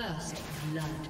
First blood.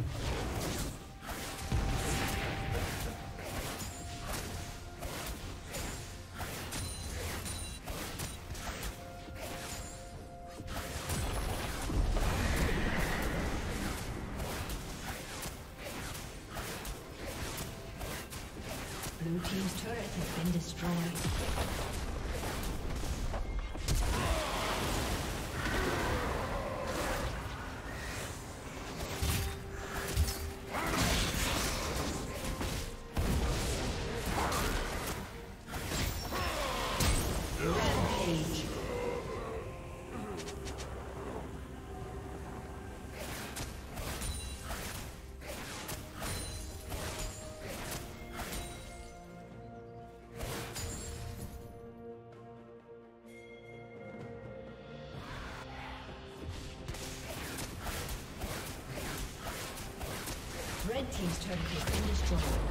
Has been destroyed.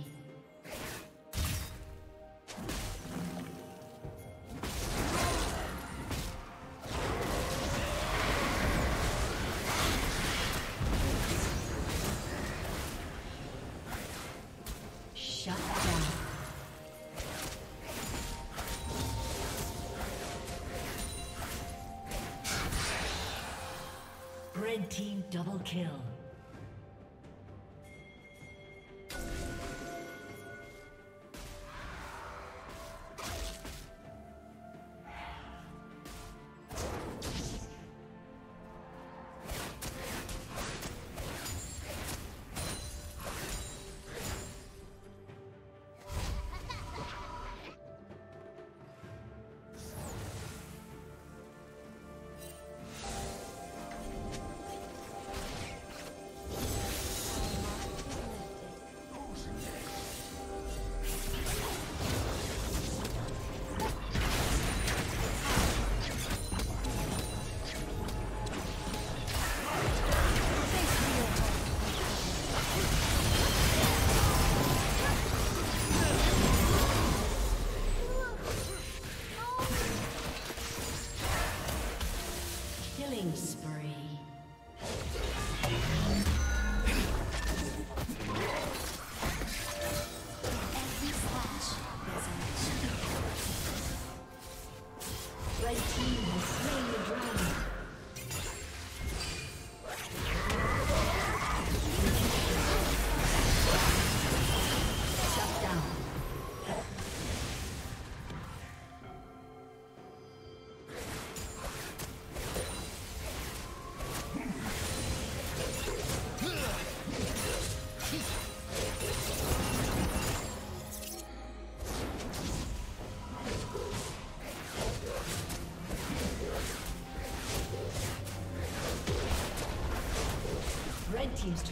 Double kill.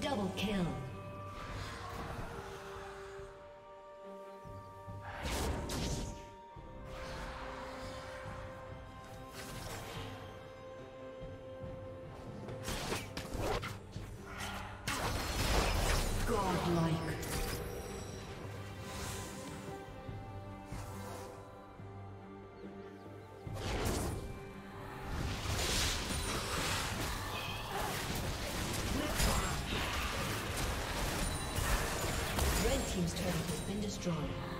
Double kill. joy.